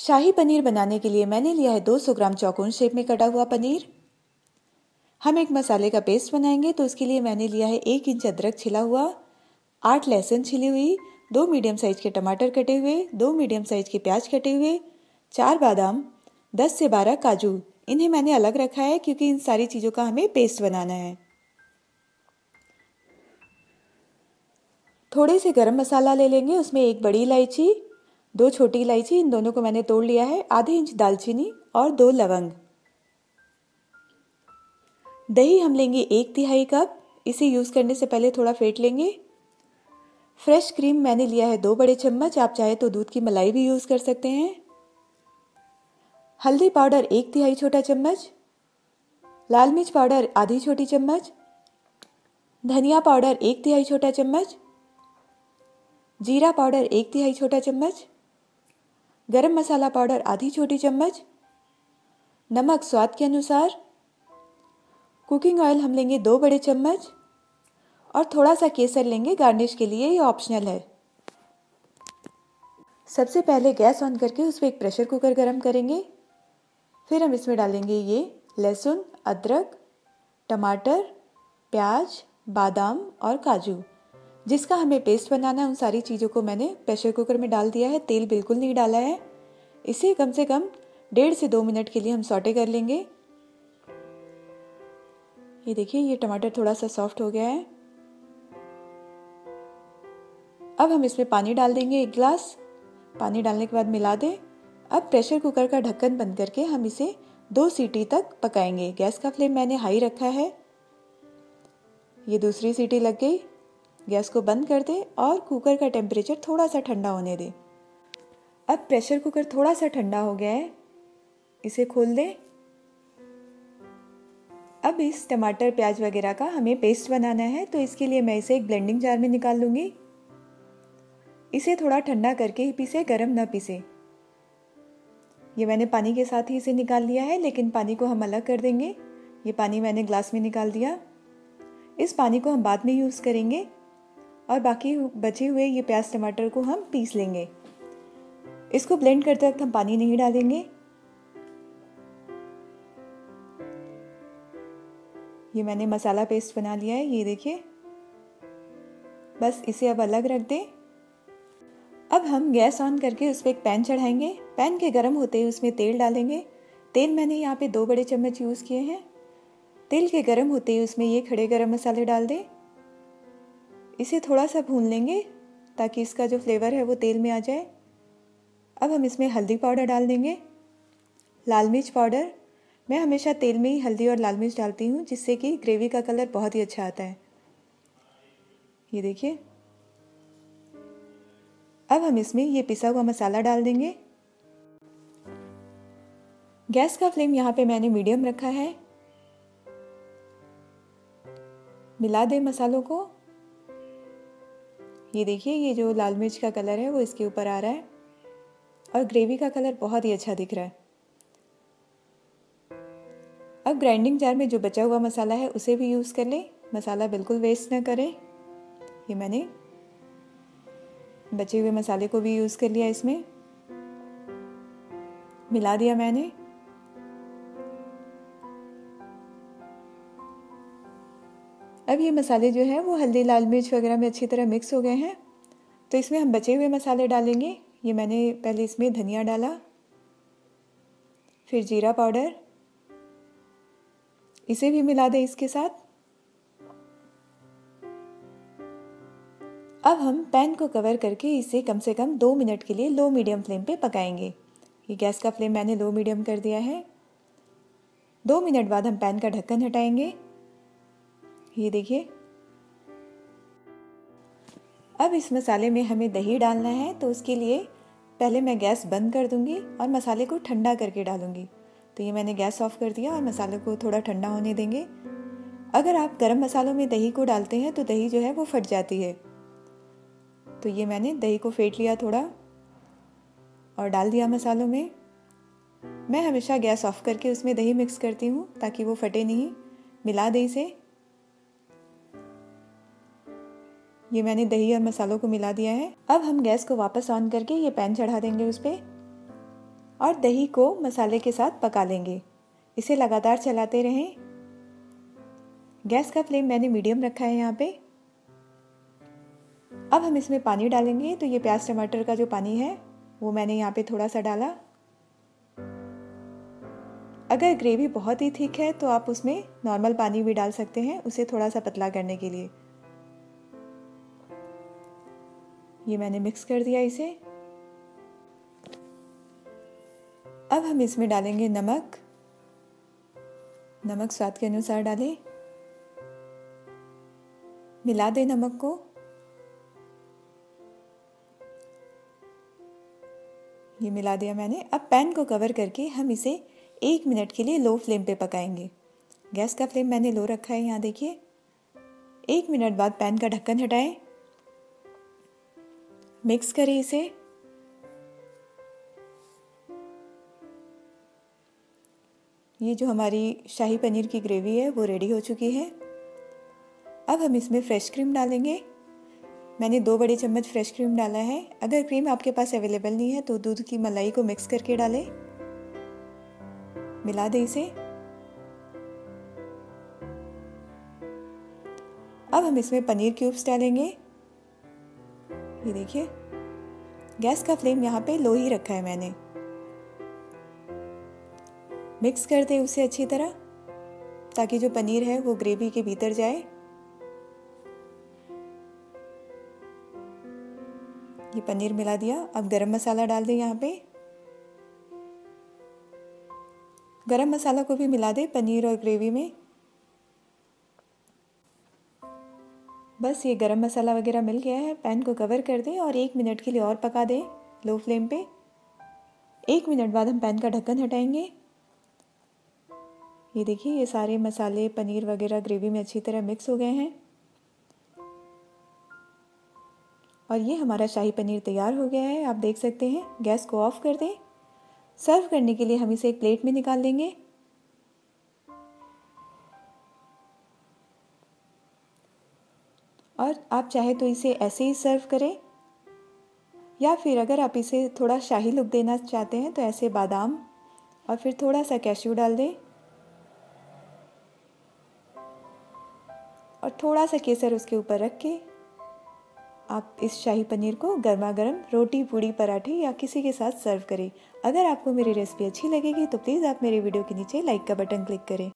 शाही पनीर बनाने के लिए मैंने लिया है 200 ग्राम चौकोन शेप में कटा हुआ पनीर। हम एक मसाले का पेस्ट बनाएँगे तो उसके लिए मैंने लिया है एक इंच अदरक छिला हुआ, आठ लहसुन छिली हुई, दो मीडियम साइज़ के टमाटर कटे हुए, दो मीडियम साइज़ के प्याज कटे हुए, चार बादाम, दस से बारह काजू। इन्हें मैंने अलग रखा है क्योंकि इन सारी चीज़ों का हमें पेस्ट बनाना है। थोड़े से गरम मसाला ले लेंगे, उसमें एक बड़ी इलायची दो छोटी इलायची, इन दोनों को मैंने तोड़ लिया है, आधे इंच दालचीनी और दो लवंग। दही हम लेंगे एक तिहाई कप, इसे यूज़ करने से पहले थोड़ा फेंट लेंगे। फ्रेश क्रीम मैंने लिया है दो बड़े चम्मच, आप चाहे तो दूध की मलाई भी यूज़ कर सकते हैं। हल्दी पाउडर एक तिहाई छोटा चम्मच, लाल मिर्च पाउडर आधी छोटी चम्मच, धनिया पाउडर एक तिहाई छोटा चम्मच, जीरा पाउडर एक तिहाई छोटा चम्मच गरम मसाला पाउडर आधी छोटी चम्मच, नमक स्वाद के अनुसार कुकिंग ऑयल हम लेंगे दो बड़े चम्मच और थोड़ा सा केसर लेंगे गार्निश के लिए ये ऑप्शनल है। सबसे पहले गैस ऑन करके उस पर एक प्रेशर कुकर गरम करेंगे। फिर हम इसमें डालेंगे ये लहसुन, अदरक, टमाटर, प्याज, बादाम और काजू। जिसका हमें पेस्ट बनाना है, उन सारी चीज़ों को मैंने प्रेशर कुकर में डाल दिया है। तेल बिल्कुल नहीं डाला है। इसे कम से कम डेढ़ से दो मिनट के लिए हम सॉटे कर लेंगे। ये देखिए, ये टमाटर थोड़ा सा सॉफ्ट हो गया है। अब हम इसमें पानी डाल देंगे एक गिलास पानी डालने के बाद मिला दें। अब प्रेशर कुकर का ढक्कन बंद करके हम इसे दो सीटी तक पकाएँगे। गैस का फ्लेम मैंने हाई रखा है। ये दूसरी सीटी लग गई। गैस को बंद कर दें और कुकर का टेम्परेचर थोड़ा सा ठंडा होने दें। अब प्रेशर कुकर थोड़ा सा ठंडा हो गया है। इसे खोल दें। अब इस टमाटर, प्याज वगैरह का हमें पेस्ट बनाना है तो इसके लिए मैं इसे एक ब्लेंडिंग जार में निकाल लूँगी। इसे थोड़ा ठंडा करके ही पीसे, गर्म ना पीसे। ये मैंने पानी के साथ ही इसे निकाल लिया है, लेकिन पानी को हम अलग कर देंगे। ये पानी मैंने ग्लास में निकाल दिया। इस पानी को हम बाद में यूज़ करेंगे। और बाकी बचे हुए ये प्याज टमाटर को हम पीस लेंगे। इसको ब्लेंड करते वक्त हम पानी नहीं डालेंगे। ये मैंने मसाला पेस्ट बना लिया है, ये देखिए। बस इसे अब अलग रख दें। अब हम गैस ऑन करके उस पर एक पैन चढ़ाएँगे। पैन के गर्म होते ही उसमें तेल डालेंगे। तेल मैंने यहाँ पे दो बड़े चम्मच यूज़ किए हैं। तेल के गर्म होते ही उसमें ये खड़े गरम मसाले डाल दें। इसे थोड़ा सा भून लेंगे ताकि इसका जो फ्लेवर है वो तेल में आ जाए। अब हम इसमें हल्दी पाउडर डाल देंगे। लाल मिर्च पाउडर। मैं हमेशा तेल में ही हल्दी और लाल मिर्च डालती हूँ, जिससे कि ग्रेवी का कलर बहुत ही अच्छा आता है। ये देखिए। अब हम इसमें ये पिसा हुआ मसाला डाल देंगे। गैस का फ्लेम यहाँ पे मैंने मीडियम रखा है। मिला दें मसालों को। ये देखिए, ये जो लाल मिर्च का कलर है, वो इसके ऊपर आ रहा है। और ग्रेवी का कलर बहुत ही अच्छा दिख रहा है। अब ग्राइंडिंग जार में जो बचा हुआ मसाला है, उसे भी यूज़ कर लें। मसाला बिल्कुल वेस्ट ना करें। ये मैंने बचे हुए मसाले को भी यूज़ कर लिया इसमें। मिला दिया मैंने। अब ये मसाले जो हैं, वो हल्दी, लाल मिर्च वगैरह में अच्छी तरह मिक्स हो गए हैं। तो इसमें हम बचे हुए मसाले डालेंगे। ये मैंने पहले इसमें धनिया डाला, फिर जीरा पाउडर। इसे भी मिला दें इसके साथ। अब हम पैन को कवर करके इसे कम से कम दो मिनट के लिए लो मीडियम फ्लेम पे पकाएँगे। ये गैस का फ्लेम मैंने लो मीडियम कर दिया है। दो मिनट बाद हम पैन का ढक्कन हटाएँगे। ये देखिए। अब इस मसाले में हमें दही डालना है तो उसके लिए पहले मैं गैस बंद कर दूँगी और मसाले को ठंडा करके डालूँगी। तो ये मैंने गैस ऑफ़ कर दिया और मसाले को थोड़ा ठंडा होने देंगे। अगर आप गरम मसालों में दही को डालते हैं तो दही जो है वो फट जाती है। तो ये मैंने दही को फेंट लिया थोड़ा और डाल दिया मसालों में। मैं हमेशा गैस ऑफ़ करके उसमें दही मिक्स करती हूँ ताकि वो फटे नहीं। मिला दही इसे ये मैंने दही और मसालों को मिला दिया है। अब हम गैस को वापस ऑन करके ये पैन चढ़ा देंगे उस पर और दही को मसाले के साथ पका लेंगे। इसे लगातार चलाते रहें। गैस का फ्लेम मैंने मीडियम रखा है यहाँ पे। अब हम इसमें पानी डालेंगे। तो ये प्याज टमाटर का जो पानी है, वो मैंने यहाँ पे थोड़ा सा डाला। अगर ग्रेवी बहुत ही थिक है तो आप उसमें नॉर्मल पानी भी डाल सकते हैं, उसे थोड़ा सा पतला करने के लिए। ये मैंने मिक्स कर दिया इसे। अब हम इसमें डालेंगे नमक। नमक स्वाद के अनुसार डालें। मिला दें नमक को। ये मिला दिया मैंने। अब पैन को कवर करके हम इसे एक मिनट के लिए लो फ्लेम पे पकाएँगे। गैस का फ्लेम मैंने लो रखा है यहाँ, देखिए। एक मिनट बाद पैन का ढक्कन हटाएँ। मिक्स करें इसे। ये जो हमारी शाही पनीर की ग्रेवी है, वो रेडी हो चुकी है। अब हम इसमें फ्रेश क्रीम डालेंगे। मैंने दो बड़े चम्मच फ्रेश क्रीम डाला है। अगर क्रीम आपके पास अवेलेबल नहीं है तो दूध की मलाई को मिक्स करके डालें। मिला दें इसे। अब हम इसमें पनीर क्यूब्स डालेंगे। ये देखिए। गैस का फ्लेम यहाँ पे लो ही रखा है मैंने। मिक्स कर दें उसे अच्छी तरह, ताकि जो पनीर है वो ग्रेवी के भीतर जाए। ये पनीर मिला दिया। अब गरम मसाला डाल दें यहाँ पे। गरम मसाला को भी मिला दें पनीर और ग्रेवी में। बस ये गरम मसाला वगैरह मिल गया है। पैन को कवर कर दें और एक मिनट के लिए और पका दें लो फ्लेम पे। एक मिनट बाद हम पैन का ढक्कन हटाएँगे। ये देखिए, ये सारे मसाले, पनीर वगैरह ग्रेवी में अच्छी तरह मिक्स हो गए हैं। और ये हमारा शाही पनीर तैयार हो गया है। आप देख सकते हैं, गैस को ऑफ़ कर दें। सर्व करने के लिए हम इसे एक प्लेट में निकाल लेंगे और आप चाहे तो इसे ऐसे ही सर्व करें। या फिर अगर आप इसे थोड़ा शाही लुक देना चाहते हैं तो ऐसे बादाम और फिर थोड़ा सा कैश्यू डाल दें। और थोड़ा सा केसर उसके ऊपर रख के आप इस शाही पनीर को गर्मा गर्म रोटी, पूड़ी, पराठे या किसी के साथ सर्व करें। अगर आपको मेरी रेसिपी अच्छी लगेगी तो प्लीज़ आप मेरे वीडियो के नीचे लाइक का बटन क्लिक करें।